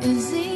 Is it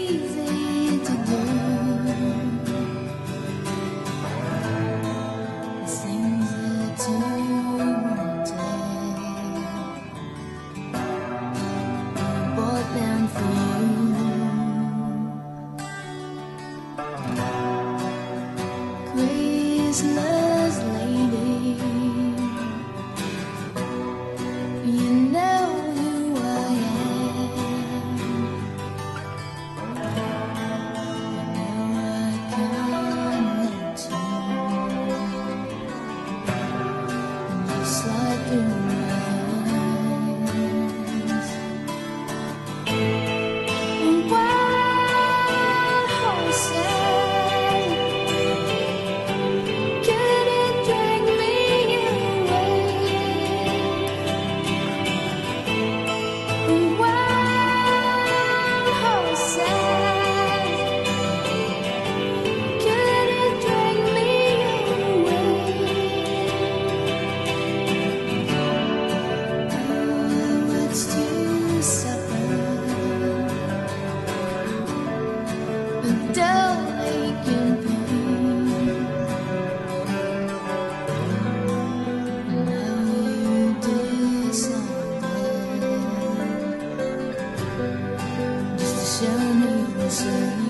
想你，无声。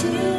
tears.